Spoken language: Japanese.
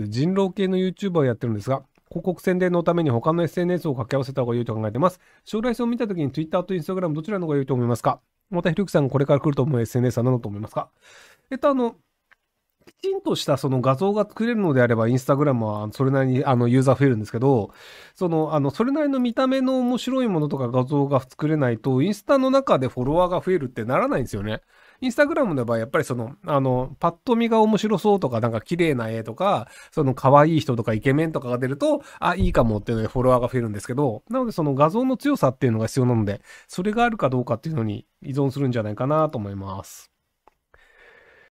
人狼系の YouTuber をやってるんですが、広告宣伝のために他の SNS を掛け合わせた方が良いと考えてます。将来性を見たときに Twitter と Instagram どちらの方が良いと思いますか？またひろゆきさんがこれから来ると思う SNS は何だと思いますか？えっとあの、きちんとしたその画像が作れるのであれば、インスタグラムはそれなりにあのユーザー増えるんですけど、その、あの、それなりの見た目の面白いものとか画像が作れないと、インスタの中でフォロワーが増えるってならないんですよね。インスタグラムの場合、やっぱりその、あの、パッと見が面白そうとか、なんか綺麗な絵とか、その可愛い人とかイケメンとかが出ると、あ、いいかもっていうのでフォロワーが増えるんですけど、なのでその画像の強さっていうのが必要なので、それがあるかどうかっていうのに依存するんじゃないかなと思います。